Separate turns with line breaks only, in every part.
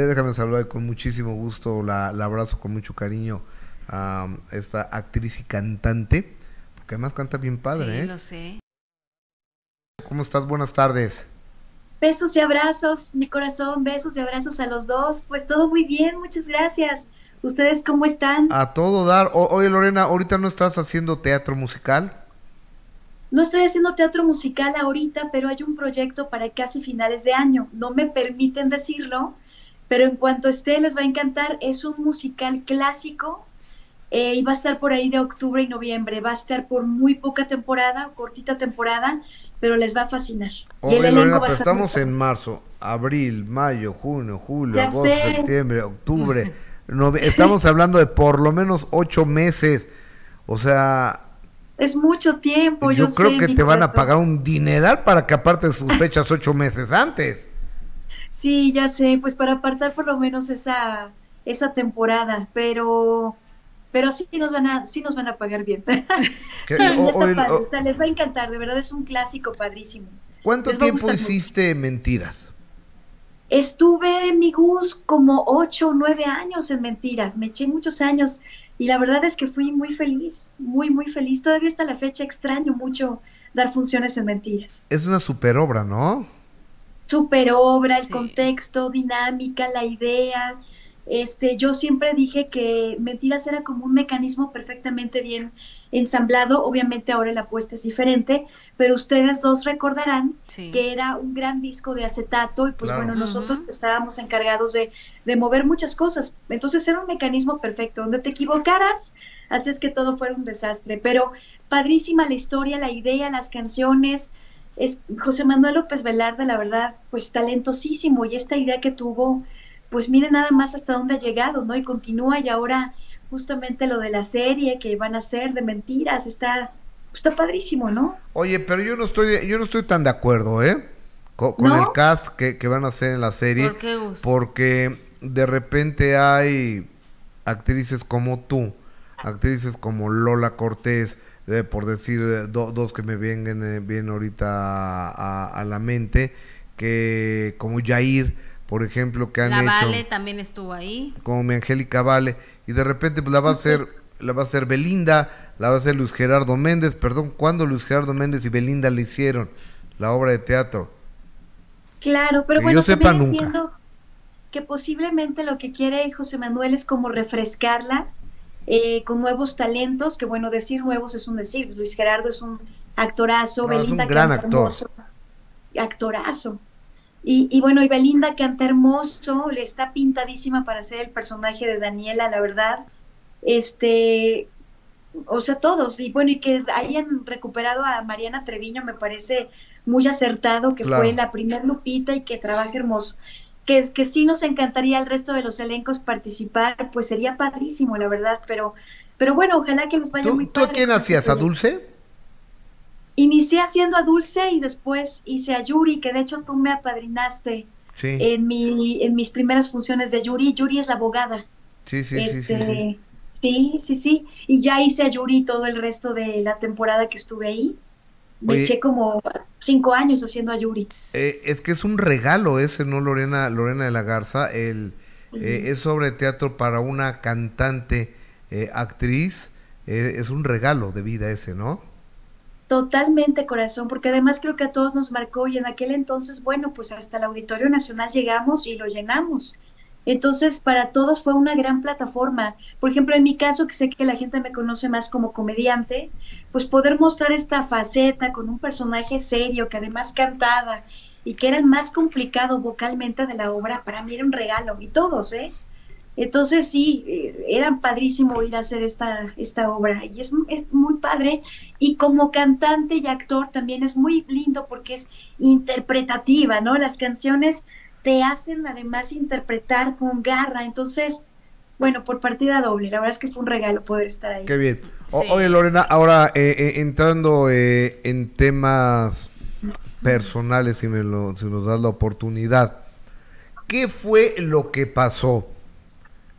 déjame saludar con muchísimo gusto, la, la abrazo con mucho cariño a esta actriz y cantante, porque además canta bien padre,
sí,
¿eh?
lo sé.
¿Cómo estás? Buenas tardes.
Besos y abrazos, mi corazón, besos y abrazos a los dos. Pues todo muy bien, muchas gracias. ¿Ustedes cómo están?
A todo dar. O- oye, Lorena, ¿ahorita no estás haciendo teatro musical?
No estoy haciendo teatro musical ahorita, pero hay un proyecto para casi finales de año. No me permiten decirlo, pero en cuanto esté les va a encantar. Es un musical clásico eh, y va a estar por ahí de octubre y noviembre. Va a estar por muy poca temporada, cortita temporada, pero les va a fascinar. Y el
Lorena,
va a
pero
estar muy
estamos en marzo, abril, mayo, junio, julio,
Ya
agosto,
sé.
septiembre, octubre. nove- estamos hablando de por lo menos ocho meses. O sea,
Es mucho tiempo.
yo,
Yo,
creo
sé,
que te van a pagar un dineral para que aparte sus fechas ocho meses antes.
Sí, ya sé, pues para apartar por lo menos esa, esa temporada, pero, pero sí nos van a, sí nos van a pagar bien. Sí,
o-
está
o el-
padre,
o-
está- les va a encantar, de verdad es un clásico padrísimo.
¿Cuánto tiempo
mucho.
hiciste mentiras?
Estuve en mi Gus como ocho o nueve años en mentiras, me eché muchos años y la verdad es que fui muy feliz, muy, muy feliz. Todavía hasta la fecha extraño mucho dar funciones en mentiras.
Es una super obra, ¿no?
Super obra, el
Sí.
contexto, dinámica, la idea. Este, yo siempre dije que Mentiras era como un mecanismo perfectamente bien ensamblado. Obviamente ahora la apuesta es diferente, pero ustedes dos recordarán
Sí.
que era un gran disco de acetato y pues
Claro.
bueno, nosotros estábamos encargados de, de mover muchas cosas. Entonces era un mecanismo perfecto, donde te equivocaras, haces que todo fuera un desastre. Pero padrísima la historia, la idea, las canciones. Es José Manuel López Velarde, la verdad, pues talentosísimo y esta idea que tuvo, pues mire nada más hasta dónde ha llegado, ¿no? Y continúa y ahora justamente lo de la serie que van a hacer de mentiras, está, está padrísimo, ¿no?
Oye, pero yo no estoy, yo no estoy tan de acuerdo, ¿eh? Co- Con,
¿No?
el cast que, que van a hacer en la serie.
¿Por qué?
Porque de repente hay actrices como tú, actrices como Lola Cortés, eh, por decir eh, do- dos que me vengan eh, bien ahorita a, la mente, que como Yair, por ejemplo, que han
La
hecho
Vale también estuvo ahí.
como mi Angélica Vale, y de repente pues, la va a hacer, la va a hacer Belinda, la va a hacer Luis Gerardo Méndez, perdón, ¿cuándo Luis Gerardo Méndez y Belinda le hicieron la obra de teatro?
Claro, pero
Que
bueno,
yo sepa,
también
nunca.
entiendo que posiblemente lo que quiere José Manuel es como refrescarla eh, con nuevos talentos, que bueno, decir nuevos es un decir, Luis Gerardo es un actorazo,
No, es un
Belinda
gran
canta
actor.
hermoso, actorazo. Y, y bueno, y Belinda canta hermoso, le está pintadísima para ser el personaje de Daniela, la verdad. Este, o sea, todos. Y bueno, y que hayan recuperado a Mariana Treviño me parece muy acertado, que
Claro.
fue la primer Lupita y que trabaja hermoso. Que, que sí nos encantaría al resto de los elencos participar, pues sería padrísimo, la verdad, pero, pero bueno, ojalá que les vaya
¿Tú,
muy
tú a
padre
quién
este
hacías? ¿A
proyecto.
Dulce?
Inicié haciendo a Dulce y después hice a Yuri, que de hecho tú me apadrinaste
Sí,
en, mi, en mis primeras funciones de Yuri. Yuri es la abogada.
sí, sí, sí, sí,
Este,
sí.
sí, sí, sí. Y ya hice a Yuri todo el resto de la temporada que estuve ahí. Me
Oye.
eché como cinco años haciendo.
Eh, es que es un regalo ese, ¿no, Lorena, Lorena de la Garza? El, eh, es sobre teatro para una cantante, eh, actriz, es un regalo de vida ese, ¿no?
Totalmente corazón, porque además creo que a todos nos marcó y en aquel entonces, bueno, pues hasta el Auditorio Nacional llegamos y lo llenamos. Entonces, para todos fue una gran plataforma. Por ejemplo, en mi caso, que sé que la gente me conoce más como comediante, pues poder mostrar esta faceta con un personaje serio que además cantaba y que era más complicado vocalmente de la obra, para mí era un regalo, y todos, ¿eh? Entonces sí, eh, era padrísimo ir a hacer esta, esta obra y es, es muy padre y como cantante y actor también es muy lindo porque es interpretativa, ¿no? Las canciones te hacen además interpretar con garra, entonces, bueno, por partida doble, la verdad es que fue un regalo poder estar ahí.
Qué bien. O-
Sí.
Oye, Lorena, ahora eh, eh, entrando eh, en temas personales, si, me lo, si nos das la oportunidad, ¿qué fue lo que pasó?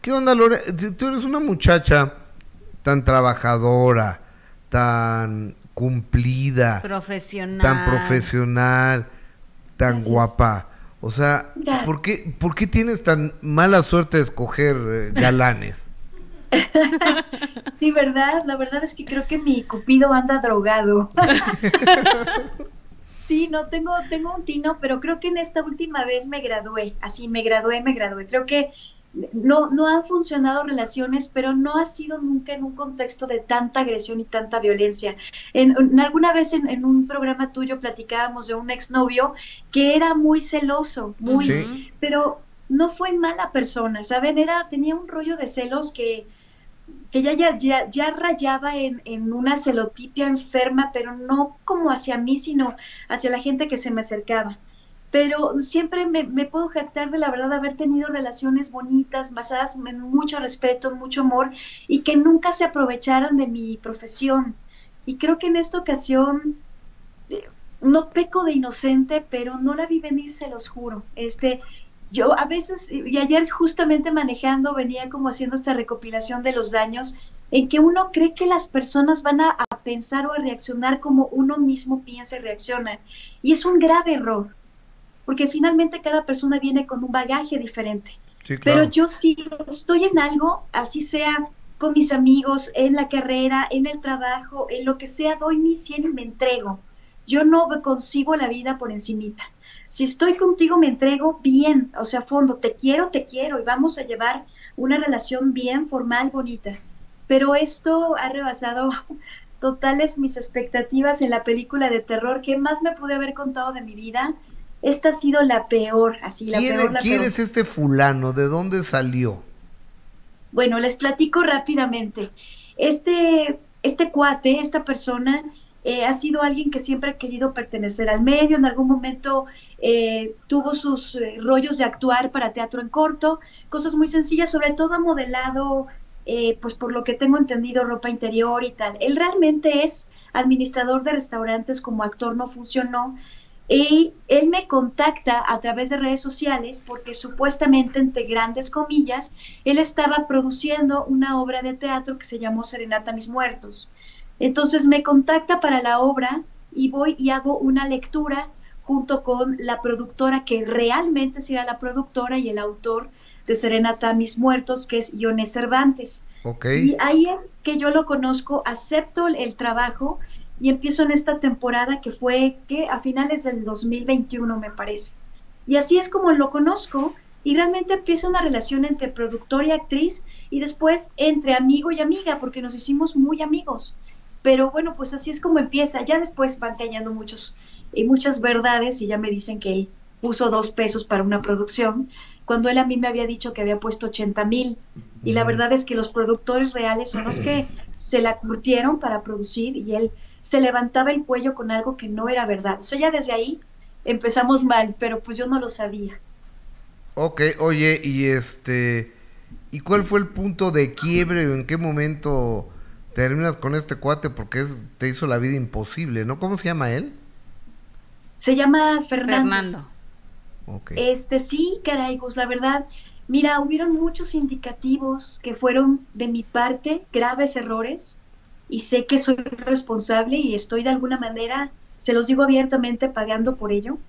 ¿Qué onda, Lorena? Si Tú eres una muchacha tan trabajadora, tan cumplida,
Profesional.
tan profesional, tan
Gracias.
guapa. O sea, ¿por qué, ¿por qué tienes tan mala suerte de escoger eh, galanes?
sí, ¿verdad? La verdad es que creo que mi cupido anda drogado. sí, no tengo, tengo un tino, pero creo que en esta última vez me gradué. Así, me gradué, me gradué. Creo que no, no han funcionado relaciones, pero no ha sido nunca en un contexto de tanta agresión y tanta violencia. En, alguna vez en, un programa tuyo platicábamos de un exnovio que era muy celoso, muy, pero no fue mala persona, ¿saben? Era, tenía un rollo de celos que, que ya, ya, ya, ya rayaba en, en una celotipia enferma, pero no como hacia mí, sino hacia la gente que se me acercaba pero siempre me, puedo jactar de la verdad haber tenido relaciones bonitas, basadas en mucho respeto, mucho amor, y que nunca se aprovecharan de mi profesión. Y creo que en esta ocasión eh, no peco de inocente, pero no la vi venir, se los juro. Este, yo a veces, y ayer justamente manejando, venía como haciendo esta recopilación de los daños, en que uno cree que las personas van a, a pensar o a reaccionar como uno mismo piensa y reacciona. Y es un grave error porque finalmente cada persona viene con un bagaje diferente. Pero yo sí estoy en algo, así sea con mis amigos, en la carrera, en el trabajo, en lo que sea, doy mi 100 y me entrego. Yo no concibo la vida por encimita. Si estoy contigo, me entrego bien, o sea, a fondo, te quiero, te quiero, y vamos a llevar una relación bien formal, bonita. Pero esto ha rebasado totales mis expectativas en la película de terror que más me pude haber contado de mi vida esta ha sido la peor, así la
¿Quién,
peor. La
¿quién es este fulano? ¿De dónde salió?
Bueno, les platico rápidamente. Este, este cuate, esta persona, eh, ha sido alguien que siempre ha querido pertenecer al medio, en algún momento eh, tuvo sus eh, rollos de actuar para teatro en corto, cosas muy sencillas, sobre todo ha modelado, pues por lo que tengo entendido, ropa interior y tal. Él realmente es administrador de restaurantes, como actor no funcionó, y él me contacta a través de redes sociales porque supuestamente, entre grandes comillas, él estaba produciendo una obra de teatro que se llamó Serenata Mis Muertos. Entonces me contacta para la obra y voy y hago una lectura junto con la productora que realmente será la productora y el autor de Serenata Mis Muertos, que es Iones Cervantes. Y ahí es que yo lo conozco, acepto el trabajo y empiezo en esta temporada que fue que a finales del 2021 me parece. Y así es como lo conozco y realmente empieza una relación entre productor y actriz y después entre amigo y amiga porque nos hicimos muy amigos. Pero bueno, pues así es como empieza. Ya después van cayendo muchos, y muchas verdades y ya me dicen que él puso dos pesos para una producción, cuando él a mí me había dicho que había puesto 80 mil. Y la verdad es que los productores reales son los que se la curtieron para producir y él se levantaba el cuello con algo que no era verdad. O sea, ya desde ahí empezamos mal, pero pues yo no lo sabía.
Ok, oye, y este, ¿y cuál fue el punto de quiebre o en qué momento terminas con este cuate porque te hizo la vida imposible, ¿no? ¿Cómo se llama él?
Se llama Fernando. Fernando. Okay. Este, sí, caray, pues la verdad, mira, hubieron muchos indicativos que fueron de mi parte graves errores y sé que soy responsable y estoy de alguna manera, se los digo abiertamente, pagando por ello.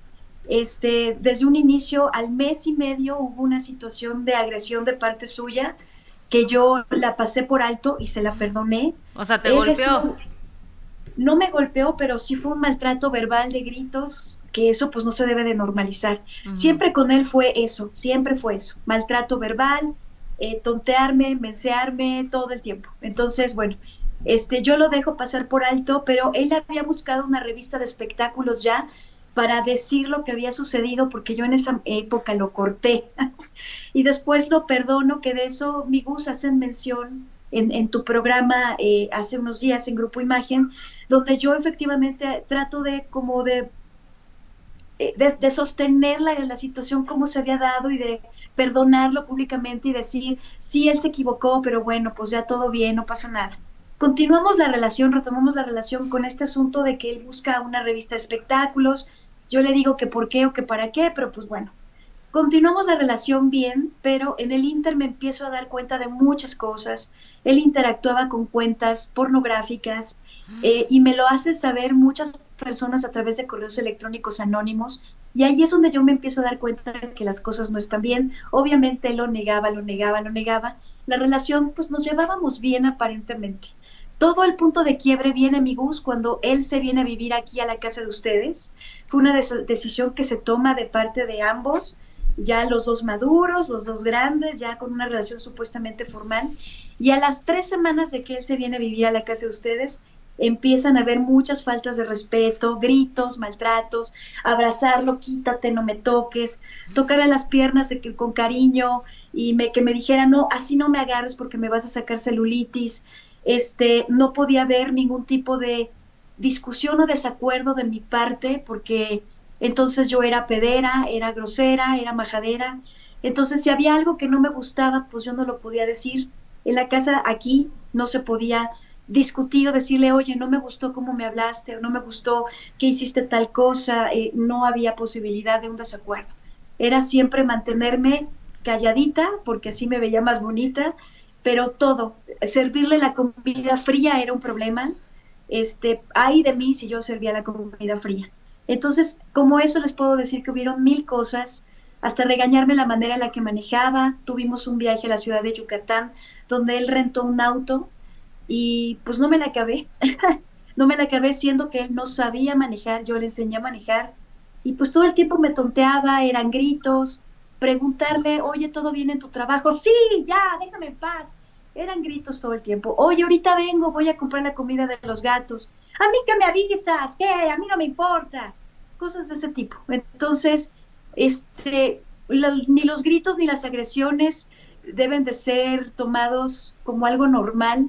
Este, desde un inicio, al mes y medio, hubo una situación de agresión de parte suya que yo la pasé por alto y se la perdoné.
O sea, te golpeó.
no me golpeó, pero sí fue un maltrato verbal de gritos, que eso pues no se debe de normalizar. Siempre con él fue eso, siempre fue eso, maltrato verbal, eh, tontearme, mensearme todo el tiempo. Entonces, bueno, este, yo lo dejo pasar por alto, pero él había buscado una revista de espectáculos ya para decir lo que había sucedido, porque yo en esa época lo corté. y después lo perdono, que de eso, mi Gus, hacen mención en, tu programa eh, hace unos días en Grupo Imagen, donde yo efectivamente trato de como de, eh, de, sostener la, la situación como se había dado y de perdonarlo públicamente y decir, sí, él se equivocó, pero bueno, pues ya todo bien, no pasa nada. Continuamos la relación, retomamos la relación con este asunto de que él busca una revista de espectáculos. Yo le digo que por qué o que para qué, pero pues bueno, continuamos la relación bien, pero en el Inter me empiezo a dar cuenta de muchas cosas. Él interactuaba con cuentas pornográficas eh, y me lo hacen saber muchas personas a través de correos electrónicos anónimos Y ahí es donde yo me empiezo a dar cuenta de que las cosas no están bien. Obviamente él lo negaba, lo negaba, lo negaba. La relación, pues nos llevábamos bien aparentemente. Todo el punto de quiebre viene, mi Gus, cuando él se viene a vivir aquí a la casa de ustedes. Fue una decisión que se toma de parte de ambos, ya los dos maduros, los dos grandes, ya con una relación supuestamente formal. Y a las tres semanas de que él se viene a vivir a la casa de ustedes, empiezan a haber muchas faltas de respeto, gritos, maltratos, abrazarlo, quítate, no me toques, tocar a las piernas con cariño y me, que me dijera, no, así no me agarres porque me vas a sacar celulitis. Este, no podía haber ningún tipo de discusión o desacuerdo de mi parte porque entonces yo era pedera, era grosera, era majadera. Entonces si había algo que no me gustaba, pues yo no lo podía decir. En la casa aquí no se podía discutir o decirle, oye, no me gustó cómo me hablaste, o no me gustó que hiciste tal cosa, eh, no había posibilidad de un desacuerdo. Era siempre mantenerme calladita, porque así me veía más bonita, pero todo, servirle la comida fría era un problema, este, ay de mí si yo servía la comida fría. Entonces, como eso les puedo decir que hubieron mil cosas, hasta regañarme la manera en la que manejaba. Tuvimos un viaje a la ciudad de Yucatán, donde él rentó un auto y pues no me la acabé. no me la acabé siendo que él no sabía manejar, yo le enseñé a manejar y pues todo el tiempo me tonteaba, eran gritos, preguntarle, oye, ¿todo bien en tu trabajo? Sí, ya, déjame en paz. Eran gritos todo el tiempo. Oye, ahorita vengo, voy a comprar la comida de los gatos. A mí que me avisas, que a mí no me importa. Cosas de ese tipo. Entonces, este, ni los gritos ni las agresiones deben de ser tomados como algo normal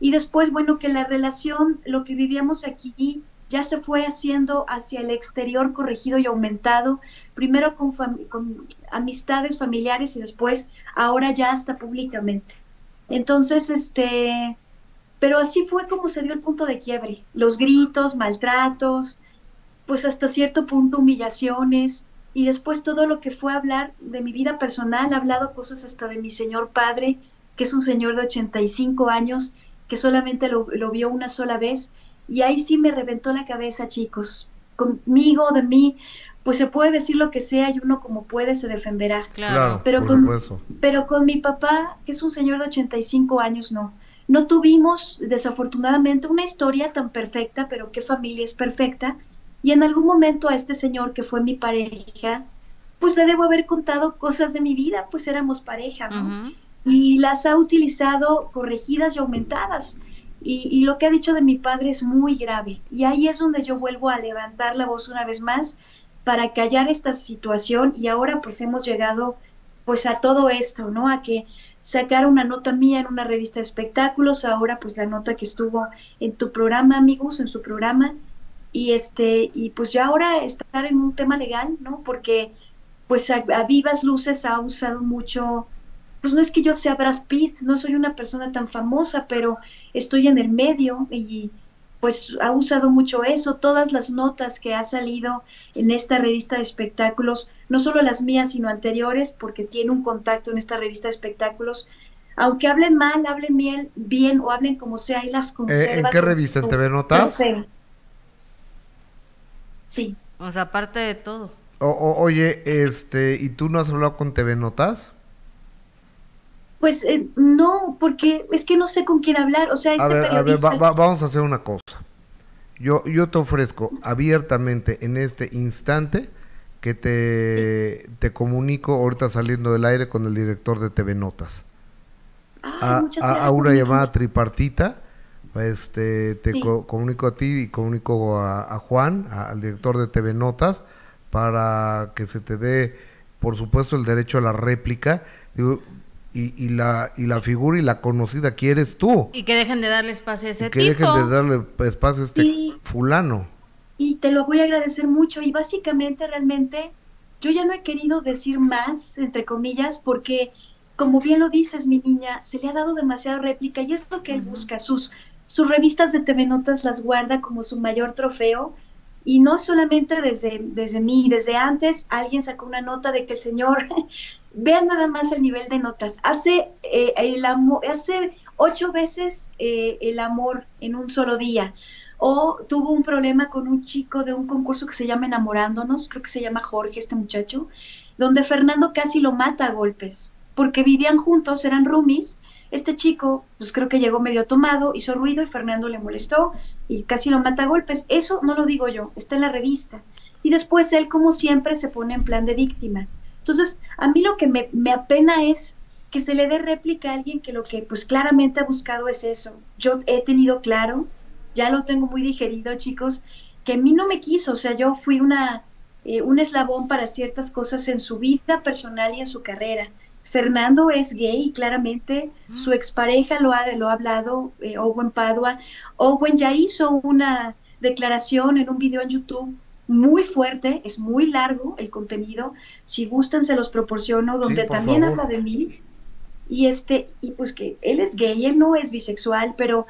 y después, bueno, que la relación, lo que vivíamos aquí, ya se fue haciendo hacia el exterior corregido y aumentado, primero con, amistades familiares y después ahora ya hasta públicamente. Entonces, este, pero así fue como se dio el punto de quiebre, los gritos, maltratos, pues hasta cierto punto humillaciones y después todo lo que fue hablar de mi vida personal, ha hablado cosas hasta de mi señor padre, que es un señor de 85 años que solamente lo, vio una sola vez y ahí sí me reventó la cabeza, chicos. Conmigo, de mí, pues se puede decir lo que sea y uno como puede se defenderá.
Claro,
pero, con, pero con mi papá, que es un señor de 85 años, no. No tuvimos, desafortunadamente, una historia tan perfecta, pero qué familia es perfecta. Y en algún momento a este señor que fue mi pareja, pues le debo haber contado cosas de mi vida, pues éramos pareja, ¿no? y las ha utilizado corregidas y aumentadas. Y, lo que ha dicho de mi padre es muy grave. Y ahí es donde yo vuelvo a levantar la voz una vez más para callar esta situación y ahora pues hemos llegado pues a todo esto, ¿no? A que sacar una nota mía en una revista de espectáculos, ahora pues la nota que estuvo en tu programa, amigos, en su programa, y este, y pues ya ahora estar en un tema legal, ¿no? Porque pues a vivas luces ha usado mucho pues no es que yo sea Brad Pitt, no soy una persona tan famosa, pero estoy en el medio y pues ha usado mucho eso, todas las notas que ha salido en esta revista de espectáculos, no solo las mías, sino anteriores, porque tiene un contacto en esta revista de espectáculos, aunque hablen mal, hablen bien, bien o hablen como sea, y las conserva.
Eh, ¿En qué revista? ¿En TV Notas?
Sí.
O sea, aparte de todo.
oye, este, ¿y tú no has hablado con TV Notas?
Pues eh, no, porque es que no sé con quién hablar. O sea, este a ver, a ver
vamos a hacer una cosa. Yo, yo te ofrezco abiertamente en este instante que te, te comunico ahorita saliendo del aire con el director de TV Notas.
a,
a, una llamada tripartita. Este, te comunico a ti y comunico a, Juan, al director de TV Notas, para que se te dé, por supuesto, el derecho a la réplica. Digo, y, y, la, y la figura y la conocida quieres tú.
Y que dejen de darle espacio a ese y
que dejen de darle espacio a este fulano.
Y te lo voy a agradecer mucho. Y básicamente, realmente, yo ya no he querido decir más, entre comillas, porque, como bien lo dices, mi niña, se le ha dado demasiada réplica y es lo que él busca. Sus, sus revistas de TV Notas las guarda como su mayor trofeo. Y no solamente desde, desde mí, desde antes alguien sacó una nota de que el señor Vean nada más el nivel de notas. Hace, eh, el amor, hace ocho veces eh, el amor en un solo día. o tuvo un problema con un chico de un concurso que se llama Enamorándonos, creo que se llama Jorge este muchacho, donde Fernando casi lo mata a golpes, porque vivían juntos, eran roomies, este chico, pues creo que llegó medio tomado, hizo ruido y Fernando le molestó y casi lo mata a golpes. Eso no lo digo yo, está en la revista. Y después él, como siempre, se pone en plan de víctima. Entonces, a mí lo que me, me apena es que se le dé réplica a alguien que lo que pues claramente ha buscado es eso. Yo he tenido claro, ya lo tengo muy digerido, chicos, que a mí no me quiso, o sea, yo fui una, eh, un eslabón para ciertas cosas en su vida personal y en su carrera. Fernando es gay y claramente su expareja lo ha, lo ha hablado, eh, Owen Padua. Owen ya hizo una declaración en un video en YouTube muy fuerte, es muy largo el contenido. Si gustan, se los proporciono, donde también habla de mí. Y este, y pues que él es gay, él no es bisexual, pero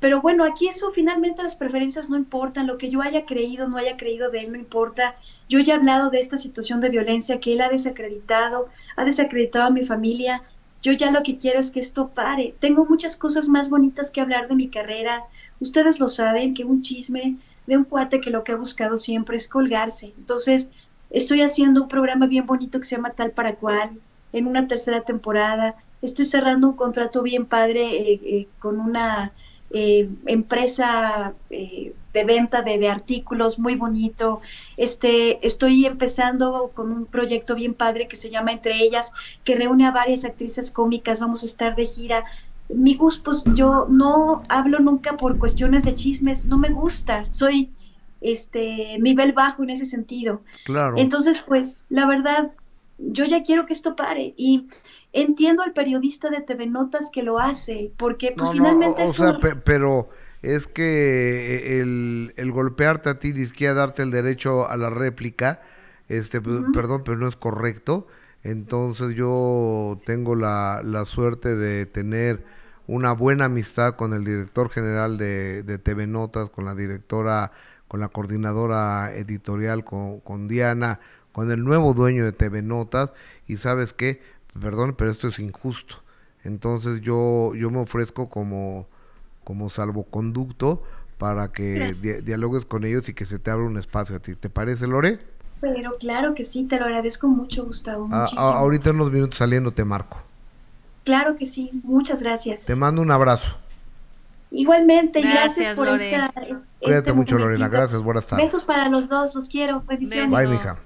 pero bueno, aquí eso finalmente las preferencias no importan, lo que yo haya creído, no haya creído de él, no importa. Yo ya he hablado de esta situación de violencia que él ha desacreditado, ha desacreditado a mi familia. Yo ya lo que quiero es que esto pare. Tengo muchas cosas más bonitas que hablar de mi carrera. Ustedes lo saben, que un chisme de un cuate que lo que ha buscado siempre es colgarse. Entonces, estoy haciendo un programa bien bonito que se llama Tal para Cual, en una tercera temporada. Estoy cerrando un contrato bien padre eh, eh, con una eh, empresa eh, de venta de, artículos muy bonito. Este, estoy empezando con un proyecto bien padre que se llama Entre ellas, que reúne a varias actrices cómicas. Vamos a estar de gira. Mi gusto, pues yo no hablo nunca por cuestiones de chismes, no me gusta. Soy este nivel bajo en ese sentido.
Claro.
Entonces, pues, la verdad, yo ya quiero que esto pare. Y entiendo al periodista de TV Notas que lo hace, porque pues finalmente...
o, sea, pero es que eh, el, el, golpearte a ti, a darte el derecho a la réplica, este, perdón, pero no es correcto. Entonces yo tengo la, la, suerte de tener una buena amistad con el director general de, de TV Notas, con la directora, con la coordinadora editorial, con, con Diana, con el nuevo dueño de TV Notas, y sabes qué, perdón, pero esto es injusto. Entonces yo, yo me ofrezco como, como salvoconducto para que dialogues con ellos y que se te abra un espacio a ti. ¿Te parece, Lore?
Pero claro que sí, te lo agradezco mucho, Gustavo.
Ah, ahorita en unos minutos saliendo te marco.
Claro que sí, muchas gracias.
Te mando un abrazo.
Igualmente, gracias, gracias por
Lore. Cuídate este mucho, Lorena. Gracias, buenas tardes.
Besos para los dos, los quiero. Bendiciones.
Bye, mija.